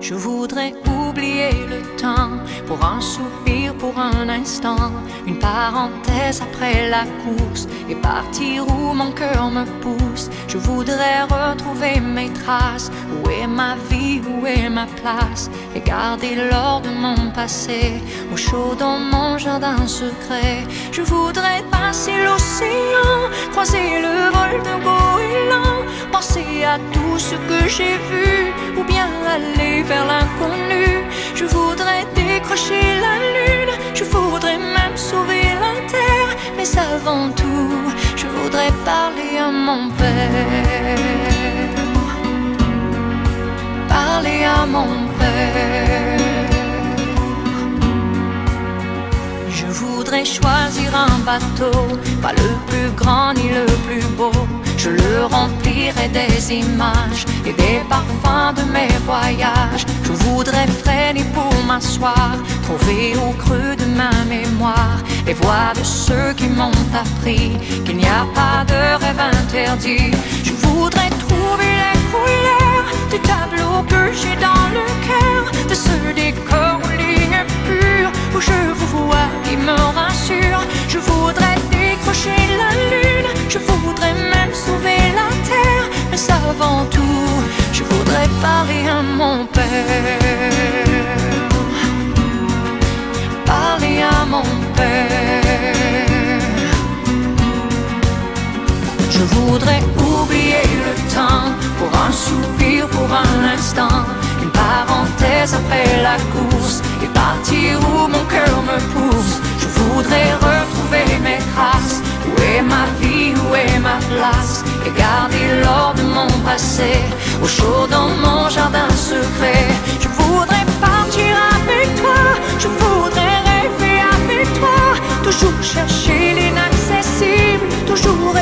Je voudrais oublier le temps pour un soupir, pour un instant, une parenthèse après la course et partir où mon cœur me pousse. Je voudrais retrouver mes traces. Où est ma vie, où est ma place? Et garder l'or de mon passé au chaud dans mon jardin secret. Je voudrais passer l'océan, croiser le vol de goéland, penser à tout ce que j'ai vu ou bien aller vers l'inconnu. Je voudrais décrocher la lune, je voudrais même sauver la terre, mais avant tout, je voudrais parler à mon père. Parler à mon père. Je voudrais choisir un bateau, pas le plus grand ni le plus beau. Je le des images et des parfums de mes voyages. Je voudrais freiner pour m'asseoir, trouver au creux de ma mémoire les voix de ceux qui m'ont appris qu'il n'y a pas de rêve interdit. Mon père. Parler à mon père. Je voudrais oublier le temps pour un soupir, pour un instant, une parenthèse après la course et partir où mon cœur me pousse. Je voudrais retrouver mes traces. Où est ma vie, où est ma place? Et garder l'or de mon passé au chaud dans mon jardin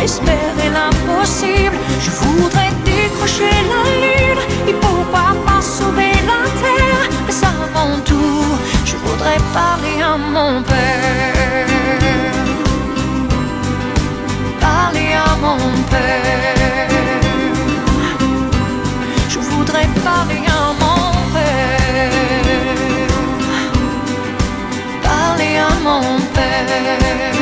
espérer l'impossible. Je voudrais décrocher la lune et pourquoi pas sauver la terre, mais avant tout, je voudrais parler à mon père. Parler à mon père. Je voudrais parler à mon père. Parler à mon père.